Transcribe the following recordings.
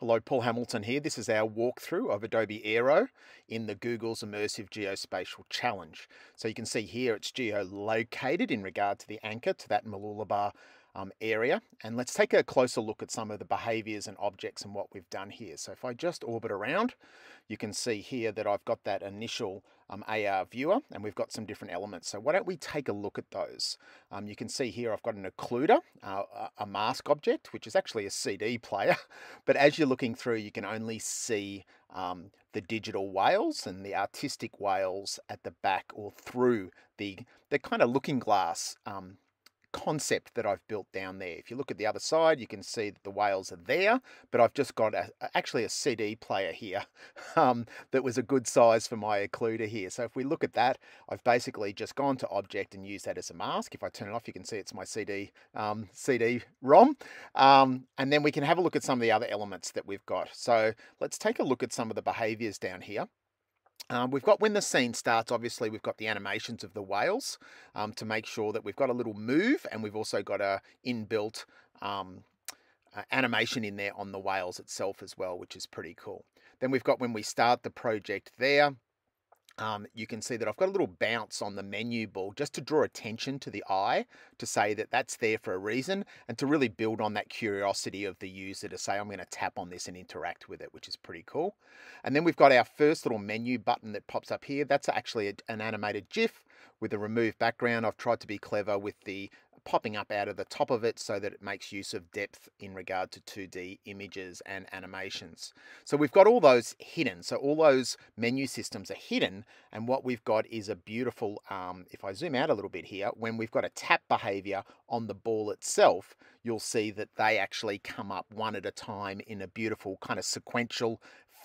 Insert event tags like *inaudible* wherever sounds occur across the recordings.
Hello, Paul Hamilton here. This is our walkthrough of Adobe Aero in the Google's Immersive Geospatial Challenge. So you can see here it's geolocated in regard to the anchor to that Mooloolaba um, area. And let's take a closer look at some of the behaviors and objects and what we've done here. So if I just orbit around, you can see here that I've got that initial um, AR viewer and we've got some different elements. So why don't we take a look at those? Um, you can see here I've got an occluder, uh, a mask object, which is actually a CD player. *laughs* But as you're looking through, you can only see um, the digital whales and the artistic whales at the back or through the, the kind of looking glass um, concept that I've built down there. If you look at the other side, you can see that the whales are there, but I've just got a, actually a CD player here *laughs* um, that was a good size for my occluder here. So if we look at that, I've basically just gone to object and used that as a mask. If I turn it off, you can see it's my CD um, CD-ROM. Um, and then we can have a look at some of the other elements that we've got. So let's take a look at some of the behaviors down here. Um, we've got when the scene starts, obviously, we've got the animations of the whales um, to make sure that we've got a little move and we've also got a inbuilt um, uh, animation in there on the whales itself as well, which is pretty cool. Then we've got when we start the project there, um, you can see that I've got a little bounce on the menu ball just to draw attention to the eye to say that that's there for a reason and to really build on that curiosity of the user to say I'm going to tap on this and interact with it which is pretty cool. And then we've got our first little menu button that pops up here. That's actually an animated GIF with a removed background. I've tried to be clever with the popping up out of the top of it so that it makes use of depth in regard to 2D images and animations. So we've got all those hidden. So all those menu systems are hidden. And what we've got is a beautiful, um, if I zoom out a little bit here, when we've got a tap behavior on the ball itself, you'll see that they actually come up one at a time in a beautiful kind of sequential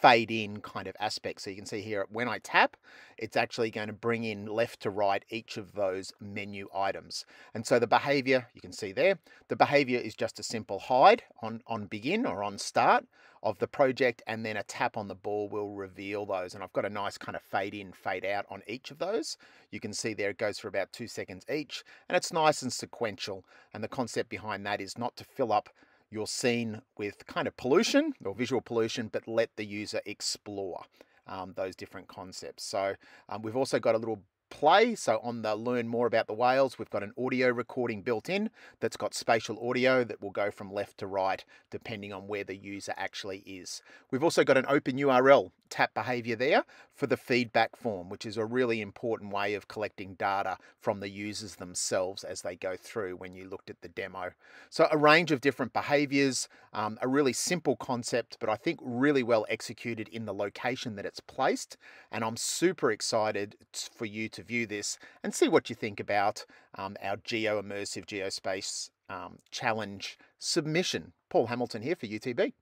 fade in kind of aspect. So you can see here when I tap, it's actually going to bring in left to right each of those menu items. And so the behavior, you can see there, the behavior is just a simple hide on, on begin or on start of the project and then a tap on the ball will reveal those. And I've got a nice kind of fade in, fade out on each of those. You can see there it goes for about two seconds each and it's nice and sequential. And the concept behind that is not to fill up your scene with kind of pollution or visual pollution, but let the user explore um, those different concepts. So um, we've also got a little play. So on the learn more about the whales, we've got an audio recording built in that's got spatial audio that will go from left to right depending on where the user actually is. We've also got an open URL tap behavior there for the feedback form, which is a really important way of collecting data from the users themselves as they go through when you looked at the demo. So a range of different behaviors, um, a really simple concept, but I think really well executed in the location that it's placed. And I'm super excited for you to view this and see what you think about um, our geo immersive geospace um, challenge submission. Paul Hamilton here for UTB.